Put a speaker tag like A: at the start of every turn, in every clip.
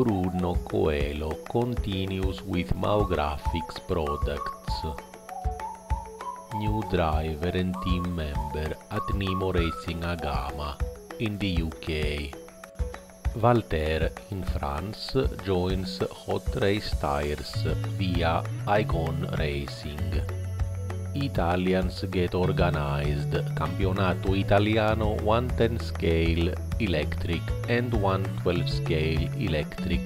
A: Bruno Coelho continues with Mao Graphics products. New driver and team member at Nimo Racing Agama in the UK. Valter in France joins Hot Race Tires via Icon Racing. Italians get organized Campionato Italiano 110 scale electric and 112 scale electric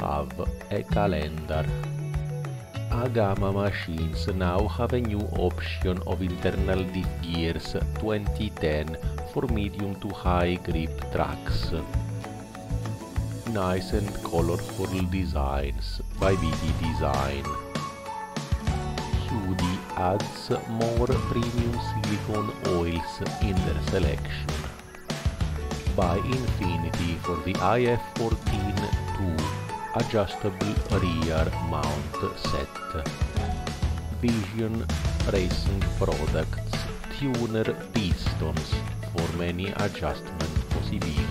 A: have a calendar. Agama machines now have a new option of internal diff gears 2010 for medium to high grip tracks. Nice and colorful designs by BD Design. Adds more premium silicone oils in their selection. By Infinity for the IF14 2 adjustable rear mount set. Vision Racing Products tuner pistons for many adjustment possibilities.